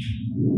change. Mm-hmm.